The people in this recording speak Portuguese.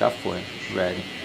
Já foi. Ready.